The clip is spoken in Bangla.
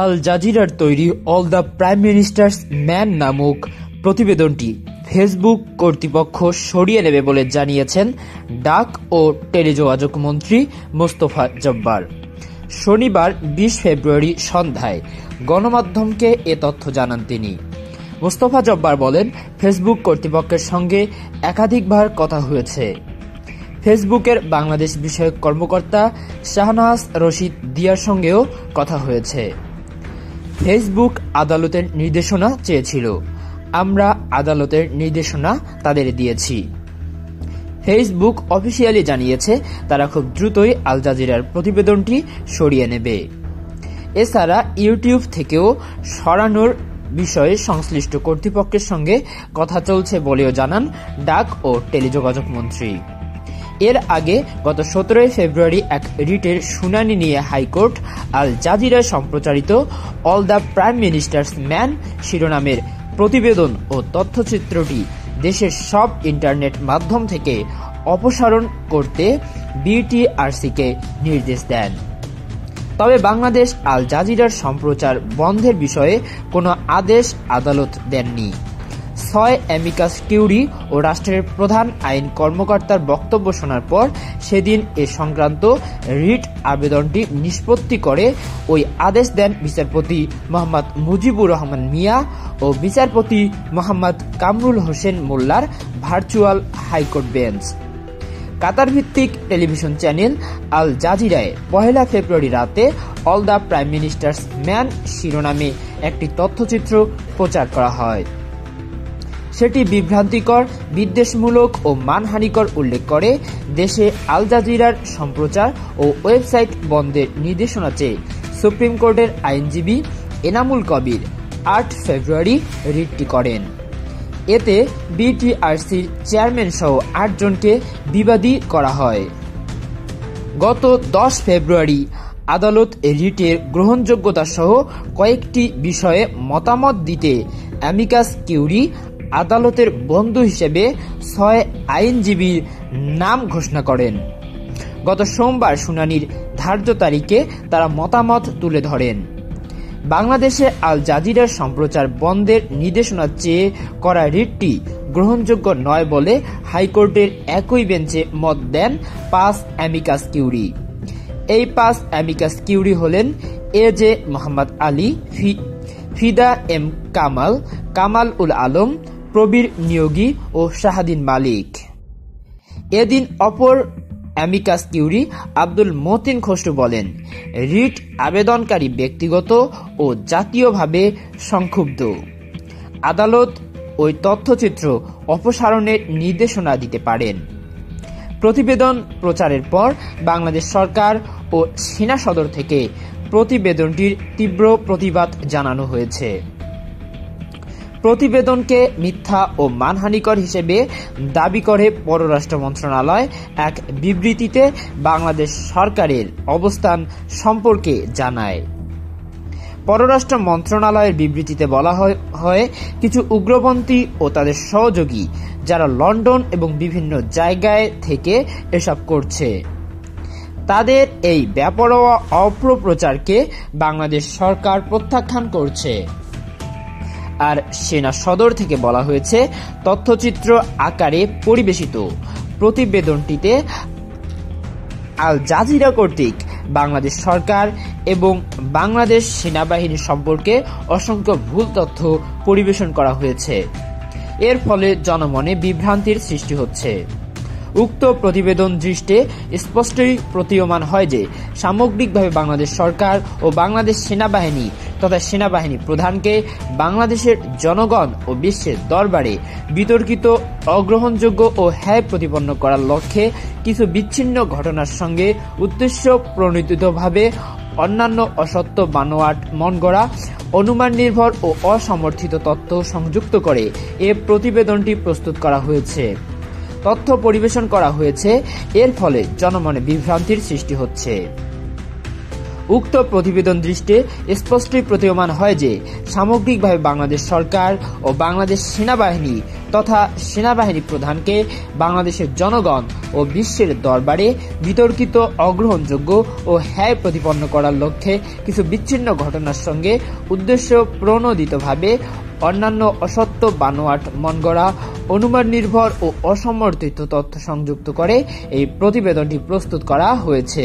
আল জাজিরার তৈরি all the prime minister's man নামক প্রতিবেদনটি ফেসবুক কর্তৃপক্ষ সরিয়ে নেবে বলে জানিয়েছেন ডাক ও টেলিযোগাযোগ মন্ত্রী মোস্তফা জব্বার। শনিবার বিশ ফেব্রুয়ারি সন্ধ্যায় গণমাধ্যমকে এ তথ্য জানান তিনি। মোস্তফা জব্বার বলেন ফেসবুক কর্তৃপক্ষের সঙ্গে একাধিকবার কথা হয়েছে। ফেসবুকের বাংলাদেশ বিষয়ক কর্মকর্তা শাহনাজ রশিদ দিয়ার সঙ্গেও কথা হয়েছে। ফেসবুক আদালতের নির্দেশনা চেয়েছিল। আমরা আদালতের নির্দেশনা তাদের দিয়েছি। ফেসবুক অফিসিয়ালি জানিয়েছে, তারা খুব দ্রুতই আল জাজিরার প্রতিবেদনটি সরিয়ে নেবে। এছাড়া ইউটিউব থেকেও সরানোর বিষয়ে সংশ্লিষ্ট কর্তৃপক্ষের সঙ্গে কথা চলছে বলেও জানান ডাক ও টেলিযোগাযোগ মন্ত্রী। এর আগে গত সতেরোই ফেব্রুয়ারি এক রিটের শুনানি নিয়ে হাইকোর্ট আল জাজিরায় সম্প্রচারিত all the prime minister's man শিরোনামের প্রতিবেদন ও তথ্যচিত্রটি দেশের সব ইন্টারনেট মাধ্যম থেকে অপসারণ করতে বিটিআরসিকে নির্দেশ দেন। তবে বাংলাদেশ আল জাজিরার সম্প্রচার বন্ধের বিষয়ে কোনো আদেশ, আদালত দেননি। ছয় অ্যামিকাস কিউরি ও রাষ্ট্রের প্রধান আইন কর্মকর্তার বক্তব্য শোনার পর সেদিন এ সংক্রান্ত রিট আবেদনটি নিষ্পত্তি করে ওই আদেশ দেন বিচারপতি মোহাম্মদ মুজিবুর রহমান মিয়া ও বিচারপতি মোহাম্মদ কামরুল হোসেন মোল্লার ভার্চুয়াল হাইকোর্ট বেঞ্চ। কাতার ভিত্তিক টেলিভিশন চ্যানেল আল জাজিরায় পহেলা ফেব্রুয়ারি রাতে all the prime minister's man শিরোনামে একটি তথ্যচিত্র প্রচার করা হয়। সেটি বিভ্রান্তিকর, বিদ্বেষমূলক ও মানহানিকর উল্লেখ করে। দেশে আল জাজিরার সম্প্রচার ও ওয়েবসাইট বন্ধের নির্দেশনা চেয়ে সুপ্রিম কোর্টের আইনজীবী এনামুল কবির আট ফেব্রুয়ারি রিটটি করেন। এতে বিটিআরসির চেয়ারম্যান সহ আটজনকে বিবাদী করা হয়। গত দশ ফেব্রুয়ারি আদালত রিটের গ্রহণযোগ্যতা সহ কয়েকটি বিষয়ে মতামত দিতে অ্যামিকাস কিউরি আদালতের বন্ধু হিসেবে ছয় আইনজীবীর নাম ঘোষণা করেন। গত সোমবার শুনানির ধার্য তারিখে তারা মতামত তুলে ধরেন। বাংলাদেশে আল জাজিরার সম্প্রচার বন্ধের নির্দেশনা চেয়ে করা রিটটি গ্রহণযোগ্য নয় বলে হাইকোর্টের একই বেঞ্চে মত দেন পাঁচ অ্যামিকাস কিউরি। এই পাঁচ অ্যামিকাস কিউরি হলেন A J Mohammad Ali Fida M Kamal Kamal ul Alam Probir Niyogi ও শাহাদিন মালিক। এদিন অপর অ্যামিকাস কিউরি আব্দুল মতিন খসরু বলেন, রিট আবেদনকারী ব্যক্তিগত ও জাতীয়ভাবে সংক্ষুব্ধ। আদালত ওই তথ্যচিত্র অপসারণের নির্দেশনা দিতে পারেন। প্রতিবেদন প্রচারের পর বাংলাদেশ সরকার ও সেনা সদর থেকে প্রতিবেদনটির তীব্র প্রতিবাদ জানানো হয়েছে। প্রতিবেদনকে মিথ্যা ও মানহানিকর হিসেবে দাবি করে পররাষ্ট্র মন্ত্রণালয় এক বিবৃতিতে বাংলাদেশ সরকারের অবস্থান সম্পর্কে জানায়। পররাষ্ট্র মন্ত্রণালয়ের বিবৃতিতে বলা হয় কিছু উগ্রপন্থী ও তাদের সহযোগী যারা লন্ডন এবং বিভিন্ন জায়গায় থেকে এসব করছে। তাদের এই ব্যাপরোয়া অপপ্রচারকে বাংলাদেশ সরকার প্রত্যাখ্যান করছে। আর সেনা সদর থেকে বলা হয়েছে, তথ্যচিত্র আকারে পরিবেশিত। প্রতিবেদনটিতে আল জাজিরা কর্তৃক বাংলাদেশ সরকার এবং বাংলাদেশ সেনাবাহিনী সম্পর্কে অসংখ্য ভুল তথ্য পরিবেশন করা হয়েছে। এর ফলে জনমনে বিভ্রান্তির সৃষ্টি হচ্ছে। উক্ত প্রতিবেদন দৃষ্টে স্পষ্টই প্রতীয়মান হয় যে, সামগ্রিকভাবে বাংলাদেশ সরকার ও বাংলাদেশ সেনাবাহিনী তথা সেনাবাহিনী প্রধানকে বাংলাদেশের জনগণ ও বিশ্বের দরবারে বিতর্কিত, অগ্রহণযোগ্য ও হ্যায় প্রতিপন্ন করার লক্ষ্যে কিছু বিচ্ছিন্ন ঘটনার সঙ্গে উদ্দেশ্য প্রণোদিতভাবে অন্যান্য অসত্য বানোয়াট মন গড়া অনুমান নির্ভর ও অসমর্থিত তথ্য সংযুক্ত করে এ প্রতিবেদনটি প্রস্তুত করা হয়েছে। তথ্য পরিবেশন করা হয়েছে। এর ফলে জনমনে বিভ্রান্তির সৃষ্টি হচ্ছে। উক্ত প্রতিবেদন দৃষ্টে স্পষ্টই প্রতীয়মান হয় যে, সামগ্রিকভাবে বাংলাদেশ সরকার ও বাংলাদেশ সেনাবাহিনী তথা সেনাবাহিনী প্রধানকে বাংলাদেশের জনগণ ও বিশ্বের দরবারে বিতর্কিত, অগ্রহণযোগ্য ও হ্যায় প্রতিপন্ন করার লক্ষ্যে কিছু বিচ্ছিন্ন ঘটনার সঙ্গে উদ্দেশ্য প্রণোদিতভাবে অন্যান্য অসত্য বানোয়াট মনগড়া, অনুমান নির্ভর ও অসমর্থিত তথ্য সংযুক্ত করে এই প্রতিবেদনটি প্রস্তুত করা হয়েছে।